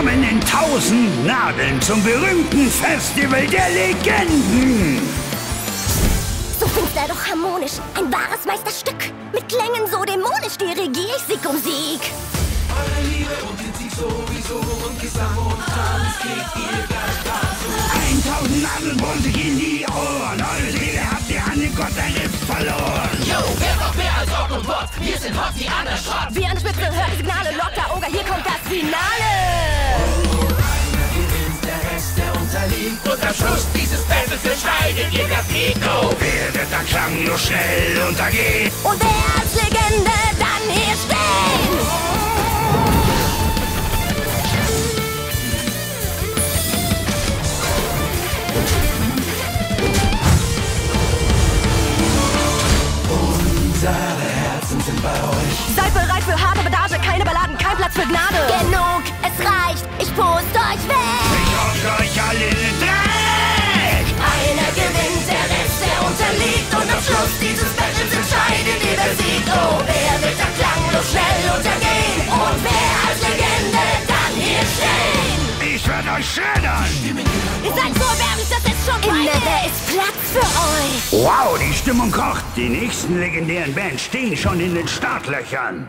kommen in tausend Nadeln zum berühmten Festival der Legenden. So finster doch harmonisch, ein wahres Meisterstück. Mit Klängen so dämonisch dirigier ich Sieg um Sieg. Eure Liebe und Intensität sowieso und Gesang und Tanz kriegt ihr gleich dazu. 1000 Nadeln bohren sich in die Ohren. Eure Seele habt ihr an den Gott ein Riff verloren. Yo, wer braucht mehr als Rock und Bot? Wir sind hot wie an der Schrott. Wie an der Spitze, hört die Signale, locker, Oger, hier kommt das Finale. Schluss dieses Battles entscheidet ihr das Ego. Wer wird der Klang nur schnell untergehen? Und wer als Legende dann hier stehen? Unsere Herzen sind bei euch. Seid bereit für harte Bedage, keine Balladen, kein Platz für Gnade. Genug, es reicht, ich post euch weg. Ich hock euch alle Schreddern. Ihr seid so erbärmlich, dass es schon Im Nether ist Platz für euch. Wow, die Stimmung kocht. Die nächsten legendären Bands stehen schon in den Startlöchern.